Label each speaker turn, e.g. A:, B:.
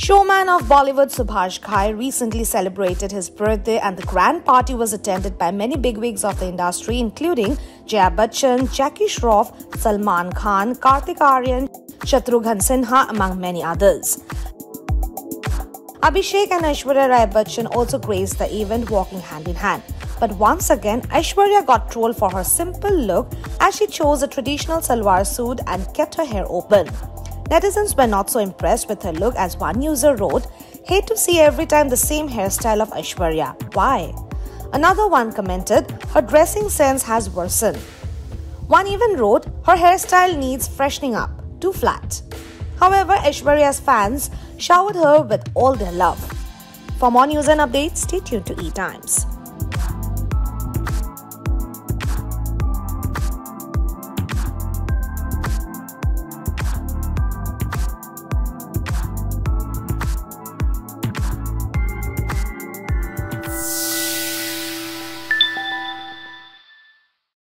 A: Showman of Bollywood Subhash Ghai recently celebrated his birthday and the grand party was attended by many bigwigs of the industry including Jaya Bachchan, Jackie Shroff, Salman Khan, Kartik Aaryan, Shatrughan Sinha among many others. Abhishek and Aishwarya Rai Bachchan also graced the event walking hand in hand. But once again, Aishwarya got trolled for her simple look as she chose a traditional salwar suit and kept her hair open. Netizens were not so impressed with her look as one user wrote, Hate to see every time the same hairstyle of Aishwarya. Why? Another one commented, Her dressing sense has worsened. One even wrote, Her hairstyle needs freshening up, too flat. However, Aishwarya's fans showered her with all their love. For more news and updates, stay tuned to E Times.